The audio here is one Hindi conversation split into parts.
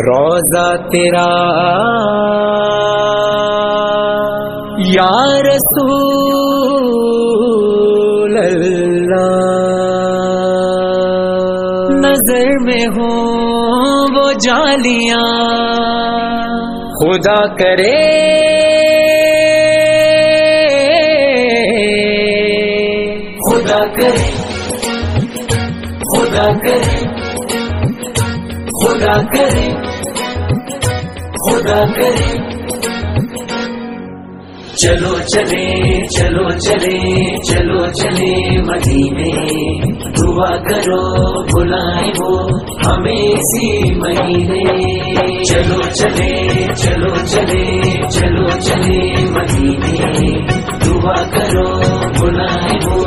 रोजा तेरा। या रसूल नज़र में हो वो जालियाँ। खुदा करे। खुदा करे। खुदा करे। खुदा करे। खुदा करे चलो चले चलो चले चलो चले मदीने। दुआ करो, बुलाए वो हमें इसी महीने। चलो चले चलो चले चलो चले मदीने। दुआ करो, बुलाए वो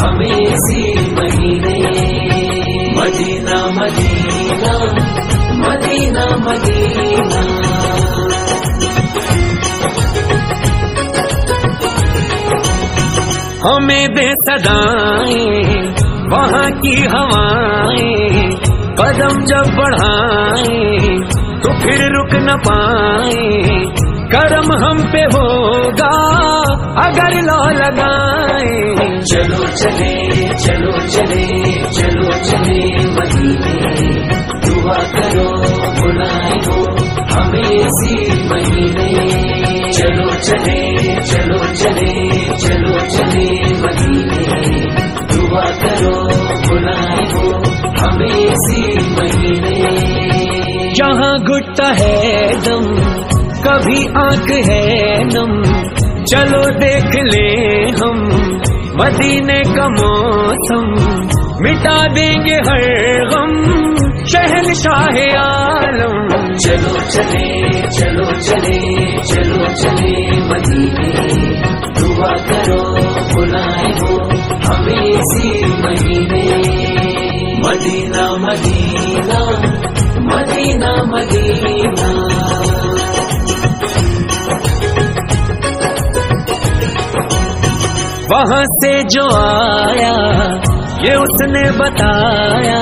हमें इसी महीने। मदीना मदीना मदीना मदीना। हमें दे सदाएँ, वहाँ की हवाएँ, कदम जब बढ़ाएँ तो फिर रुक न पाए, करम हम पे होगा, अगर लो लगाए। चलो चले चलो चले चलो चले मदीने, दुआ करो, बुलाए हो हमें इसी महीने। चले चलो जहाँ घुटता है दम, कभी आँख है नम, चलो देख ले हम, मदीने का मौसम, मिटा देंगे हर गम शहन शाह आलम। चलो चले चलो चले चलो चले मदीने। दुआ करो बुलाए हो, हमें महीने मदीना मदीना मदीना मदीना। वहाँ से जो आया, ये उसने बताया,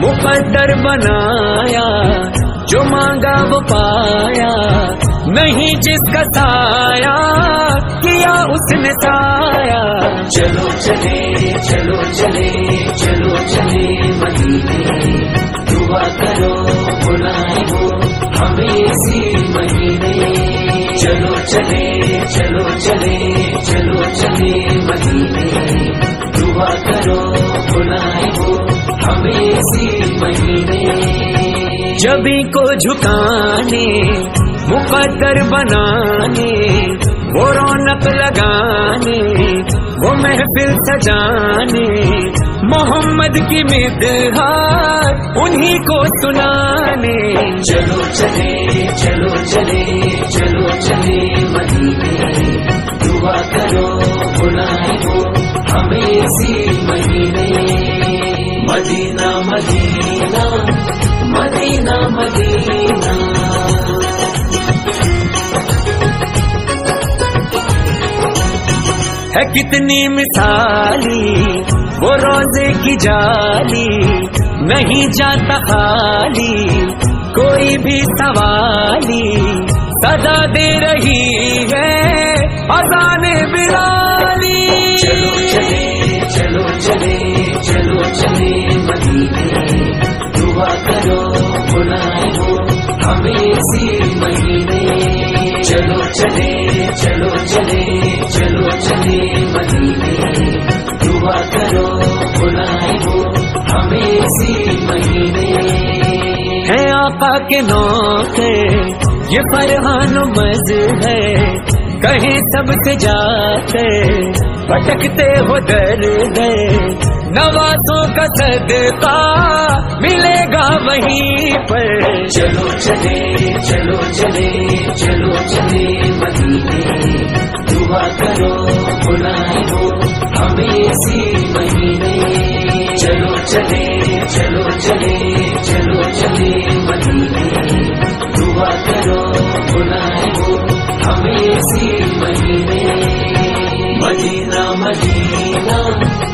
मुकद्दर बनाया, जो मांगा वो पाया, नहीं जिसका साया, किया उसने साया। चलो चले चलो चले चलो चले। दुआ करो बुलाए हो, हमें इसी महीने। चलो चले चलो चले चलो चले मदीने। दुआ करो बुलाए हो, हमें इसी महीने। जबी को झुकाने, मुकद्दर बनाने, वो रौनक लगाने, वो महफिल सजाने मोहम्मद की मिदहार उन्हीं को सुनाने। चलो चले चलो चले चलो चले मदीने। दुआ करो बुलाए हो हमें इसी महीने। मदीना मदीना मदीना मदीना। है कितनी मिसाली वो रोज़े की जाली नहीं जाता खाली कोई भी सवाली सदा दे रही है अजान बिलाली। चलो, चले चलो चले चलो, चले, मदीने, दुआ करो, बुलाए हो, हमें इसी महीने। चले, चलो के नौके ये फरहान मज है, कहीं सबसे जाते। भटकते हो दर गए, नवाजों का सदका मिलेगा वहीं पर। चलो चले चलो चले चलो चले मदीने। दुआ करो, बुलाए हो हमें इसी महीने। चलो चले चलो चले ी महि वजिन महिला